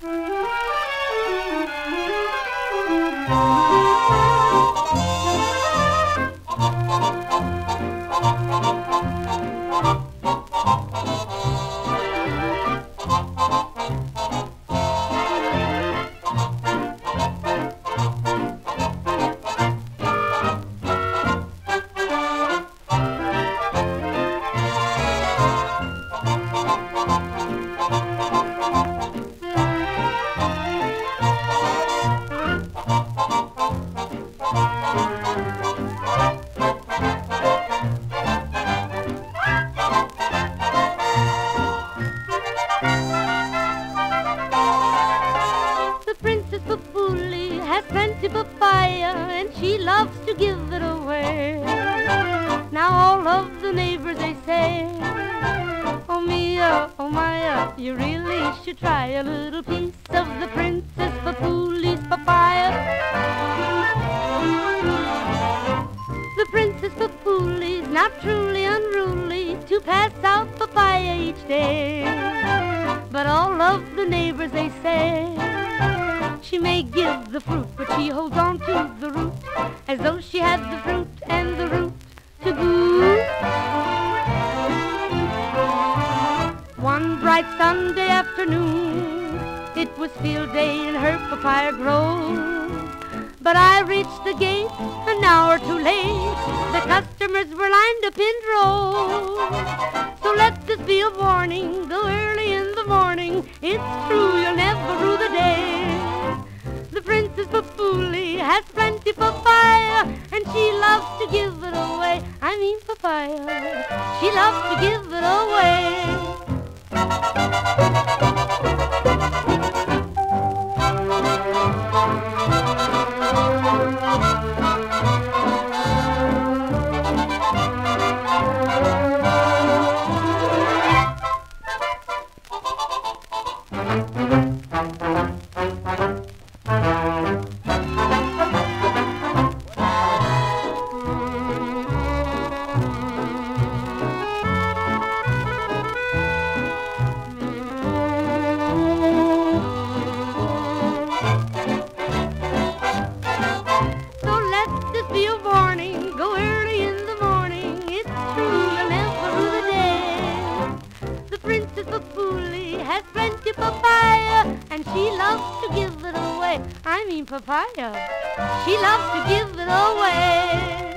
The she loves to give it away. Now all of the neighbors they say, Oh Mia, oh Maya, you really should try a little piece of the Princess Poo-Poo-Ly's papaya. The Princess Poo-Poo-Ly's not truly unruly to pass out papaya each day. But all of the neighbors they say may give the fruit, but she holds on to the root as though she had the fruit and the root to boot. One bright Sunday afternoon, it was field day in her papaya grove. But I reached the gate an hour too late. The customers were lined up in rows. So let this be a warning, has plenty papaya, and she loves to give it away. I mean papaya. She loves to give it away. So let this be a warning. Go early in the morning. It's true, never rue the day. The Princess Poo-Poo-Ly has plenty papaya, and she loves to give it away. I mean papaya. She loves to give it away.